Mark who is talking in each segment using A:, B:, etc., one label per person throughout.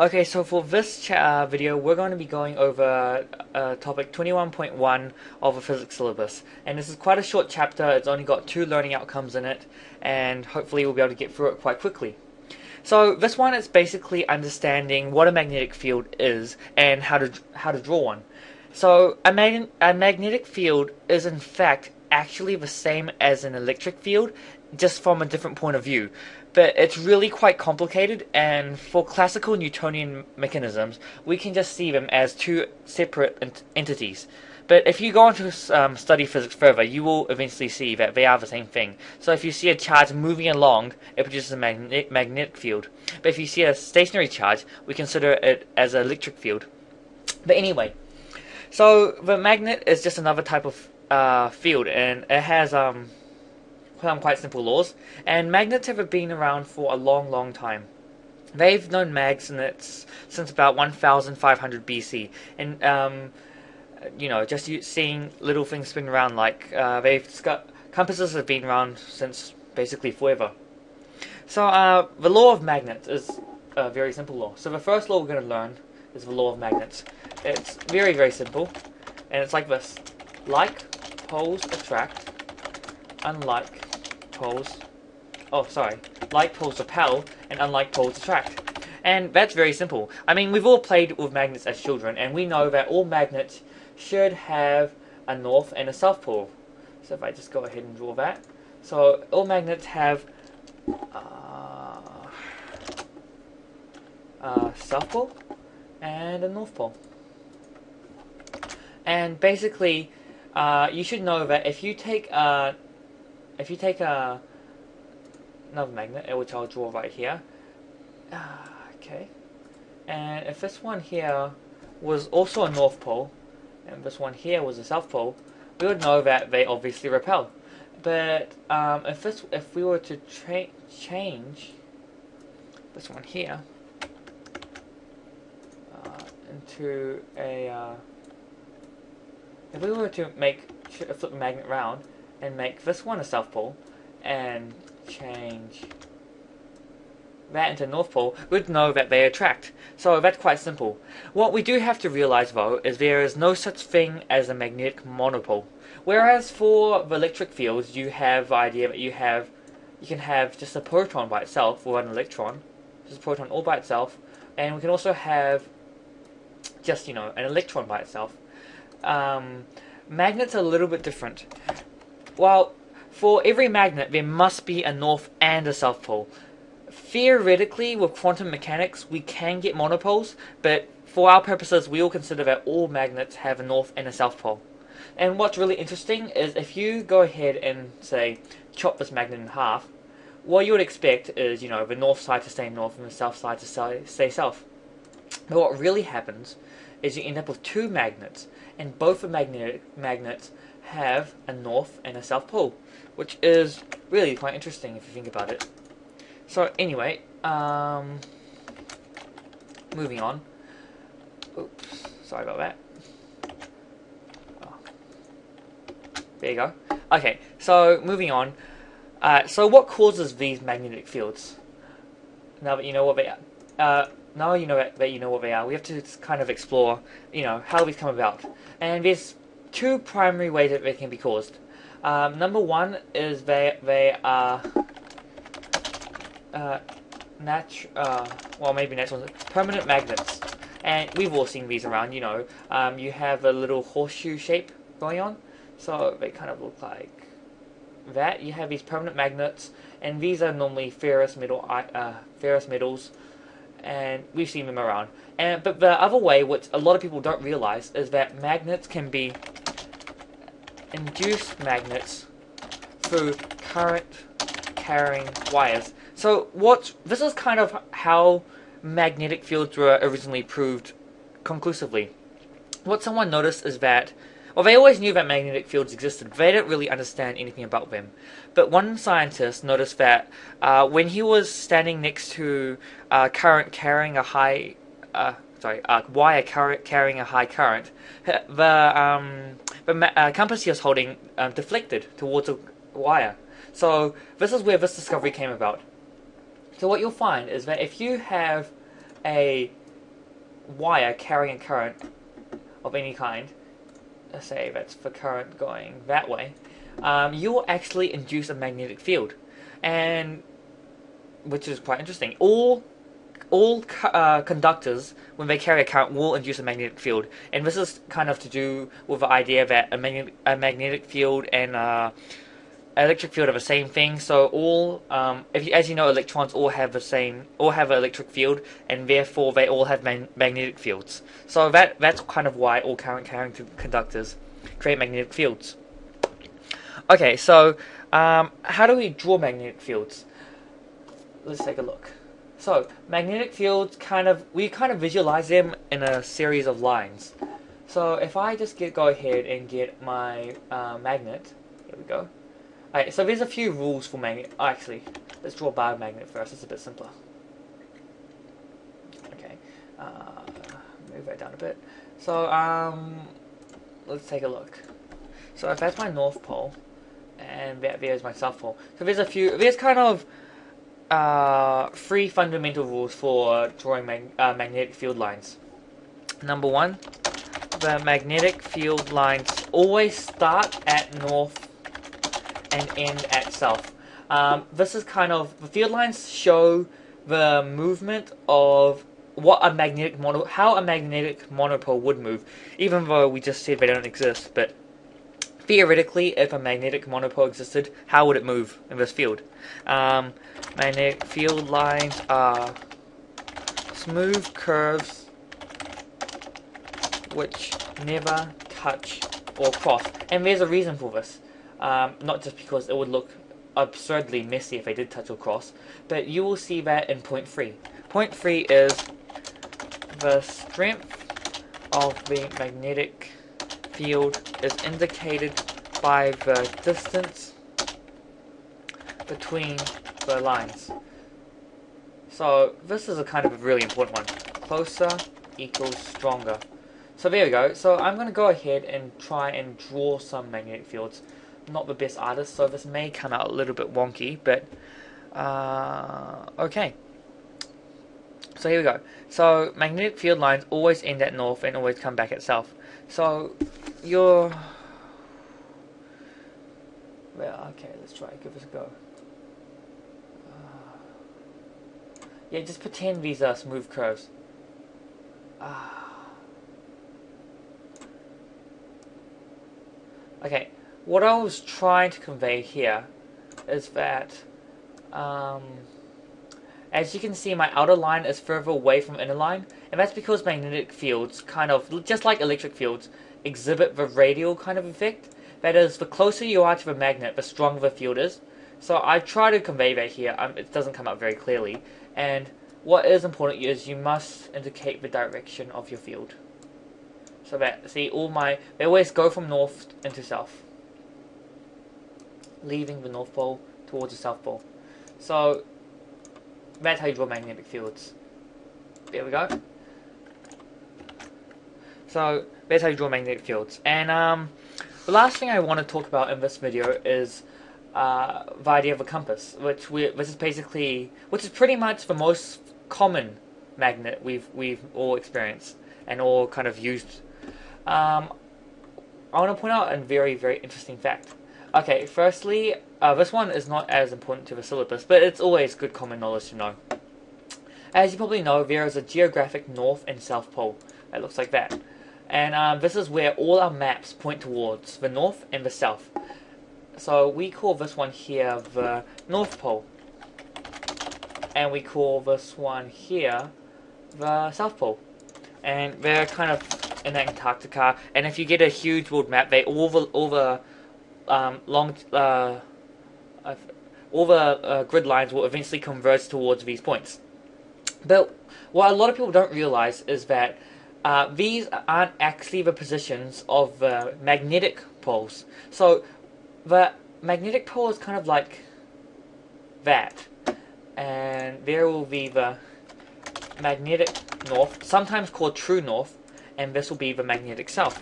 A: Okay, so for this uh, video, we're going to be going over uh, topic 21.1 of a physics syllabus. And this is quite a short chapter, it's only got two learning outcomes in it, and hopefully we'll be able to get through it quite quickly. So this one is basically understanding what a magnetic field is and how to how to draw one. So a, mag- a magnetic field is in fact actually the same as an electric field, just from a different point of view. But it's really quite complicated, and for classical Newtonian mechanisms, we can just see them as two separate ent- entities. But if you go on to um, study physics further, you will eventually see that they are the same thing. So if you see a charge moving along, it produces a magnetic, magnetic field. But if you see a stationary charge, we consider it as an electric field. But anyway, so the magnet is just another type of uh, field, and it has um, some quite simple laws. And magnets have been around for a long, long time. They've known magnets since since about 1,500 BC, and um, you know, just seeing little things spin around like uh, they've got compasses have been around since basically forever. So uh, the law of magnets is a very simple law. So the first law we're going to learn is the law of magnets. It's very very simple, and it's like this: like poles attract, unlike poles. Oh, sorry. Like poles repel, and unlike poles attract. And that's very simple. I mean, we've all played with magnets as children, and we know that all magnets should have a north and a south pole. So if I just go ahead and draw that. So all magnets have uh, a south pole and a north pole. And basically, uh, you should know that if you take a, if you take a, another magnet, which I'll draw right here, uh, okay, and if this one here was also a north pole, and this one here was a south pole, we would know that they obviously repel. But um, if this, if we were to change this one here uh, into a, uh, if we were to make flip the magnet round and make this one a south pole and change that into North Pole, we'd know that they attract. So that's quite simple. What we do have to realize though is there is no such thing as a magnetic monopole. Whereas for the electric fields, you have the idea that you have, you can have just a proton by itself or an electron, just a proton all by itself, and we can also have just you know an electron by itself. Um, magnets are a little bit different. Well, for every magnet, there must be a north and a south pole theoretically, with quantum mechanics, we can get monopoles, but for our purposes, we will consider that all magnets have a north and a south pole. And what's really interesting is if you go ahead and say chop this magnet in half, what you would expect is you know the north side to stay north and the south side to stay south. But what really happens is you end up with two magnets, and both the magnetic magnets have a north and a south pole, which is really quite interesting if you think about it. So anyway, um, moving on. Oops, sorry about that. Oh. There you go. Okay, so moving on. Uh, so what causes these magnetic fields? Now that you know what they are, uh, now you know that, that you know what they are, we have to kind of explore, you know, how these come about. And there's two primary ways that they can be caused. Um, number one is they they are uh, nat uh, well maybe natural permanent magnets, and we've all seen these around. You know, um, you have a little horseshoe shape going on, so they kind of look like that. You have these permanent magnets, and these are normally ferrous metal uh, ferrous metals, and we've seen them around. And but the other way, which a lot of people don't realize, is that magnets can be induced magnets through current carrying wires. So what this is kind of how magnetic fields were originally proved conclusively. What someone noticed is that well, they always knew that magnetic fields existed. They didn't really understand anything about them. But one scientist noticed that uh, when he was standing next to uh, current carrying a high, uh, sorry, uh, wire car- carrying a high current, the um, the uh, compass he was holding um, deflected towards a wire. So this is where this discovery came about. So what you'll find is that if you have a wire carrying a current of any kind, say that's for current going that way, um, you will actually induce a magnetic field, and which is quite interesting. All all uh, conductors, when they carry a current, will induce a magnetic field, and this is kind of to do with the idea that a, magnet a magnetic field and uh, electric field are the same thing. So all, um, if you, as you know, electrons all have the same, all have an electric field, and therefore they all have man magnetic fields. So that that's kind of why all current carrying conductors create magnetic fields. Okay, so um, how do we draw magnetic fields? Let's take a look. So magnetic fields kind of we kind of visualize them in a series of lines. So if I just get go ahead and get my uh, magnet, here we go. Alright, so there's a few rules for magnet. Oh, actually, let's draw a bar magnet first. It's a bit simpler. Okay, uh, move that down a bit. So um, let's take a look. So if that's my north pole, and that there's my south pole. So there's a few. There's kind of uh, three fundamental rules for drawing mag uh, magnetic field lines. Number one, the magnetic field lines always start at north and end at south. Um, this is kind of the field lines show the movement of what a magnetic mono how a magnetic monopole would move, even though we just said they don't exist. But theoretically, if a magnetic monopole existed, how would it move in this field? Um, magnetic field lines are smooth curves which never touch or cross. And there's a reason for this. Um, not just because it would look absurdly messy if I did touch or cross, but you will see that in point 3. Point 3 is the strength of the magnetic field is indicated by the distance between the lines. So this is a kind of a really important one. Closer equals stronger. So there we go. So I'm going to go ahead and try and draw some magnetic fields. Not the best artist, so this may come out a little bit wonky, but uh, okay. So here we go. So magnetic field lines always end at north and always come back at south. So your well, okay, let's try give this a go. Uh, yeah, just pretend these are smooth curves. Ah. Okay, what I was trying to convey here is that um, as you can see my outer line is further away from inner line and that's because magnetic fields kind of just like electric fields exhibit the radial kind of effect. That is the closer you are to the magnet the stronger the field is. So I try to convey that here um, it doesn't come out very clearly. And what is important is you must indicate the direction of your field. So that see all my they always go from north into south leaving the North Pole towards the South Pole. So that's how you draw magnetic fields. There we go. So that's how you draw magnetic fields. And um, the last thing I want to talk about in this video is uh, the idea of a compass, which we this is basically which is pretty much the most common magnet we've we've all experienced and all kind of used. Um, I want to point out a very very interesting fact. Okay, firstly, uh, this one is not as important to the syllabus, but it's always good common knowledge to know. As you probably know, there is a geographic north and south pole It looks like that. And um, this is where all our maps point towards, the north and the south. So we call this one here the North Pole. And we call this one here the South Pole. And they're kind of in Antarctica. And if you get a huge world map, they all the, all the um, long uh, all the uh, grid lines will eventually converge towards these points. But what a lot of people don't realize is that uh, these aren't actually the positions of the magnetic poles. So the magnetic pole is kind of like that, and there will be the magnetic north, sometimes called true north, and this will be the magnetic south.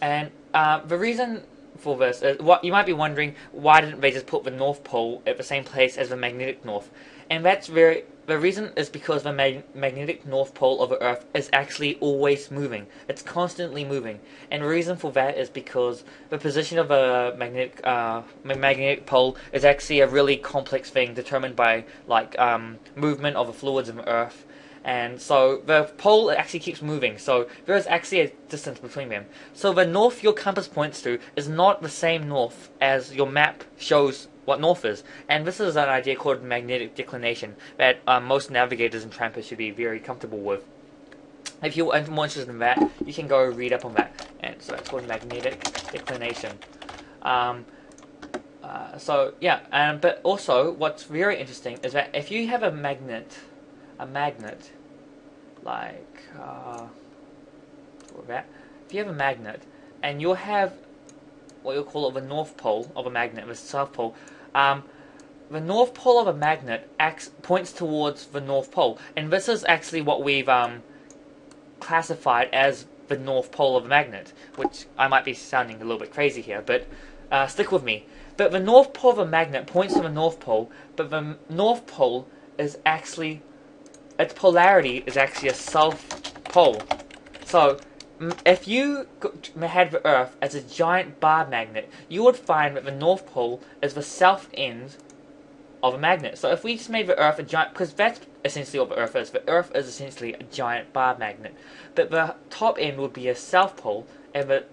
A: And uh, the reason for this is what you might be wondering why didn't they just put the North Pole at the same place as the magnetic north? and that's very the reason is because the mag- magnetic north pole of the Earth is actually always moving. It's constantly moving, and the reason for that is because the position of a magnetic uh, magnetic pole is actually a really complex thing determined by like um, movement of the fluids in the Earth. And so the pole actually keeps moving, so there is actually a distance between them. So the north your compass points to is not the same north as your map shows what north is. And this is an idea called magnetic declination that um, most navigators and trampers should be very comfortable with. If you're more interested in that, you can go read up on that. And so it's called magnetic declination. Um, uh, so yeah, um, but also what's very interesting is that if you have a magnet, a magnet, like uh, that, if you have a magnet, and you'll have what you'll call the north pole of a magnet, the south pole, um, the north pole of a magnet acts, points towards the north pole, and this is actually what we've um, classified as the north pole of a magnet, which I might be sounding a little bit crazy here, but uh, stick with me. But the north pole of a magnet points to the north pole, but the north pole is actually its polarity is actually a south pole. So if you had the Earth as a giant bar magnet, you would find that the North Pole is the south end of a magnet. So if we just made the Earth a giant, because that's essentially what the Earth is. The Earth is essentially a giant bar magnet. But the top end would be a south pole, and the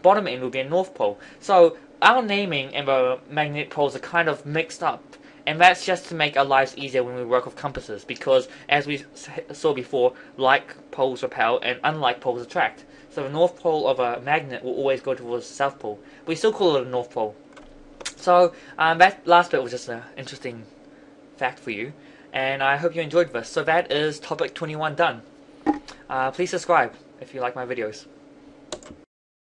A: bottom end would be a north pole. So our naming and the magnetic poles are kind of mixed up and that's just to make our lives easier when we work with compasses, because as we saw before, like poles repel and unlike poles attract. So the north pole of a magnet will always go towards the south pole. We still call it a north pole. So um, that last bit was just an interesting fact for you, and I hope you enjoyed this. So that is topic 21 done. Uh, please subscribe if you like my videos.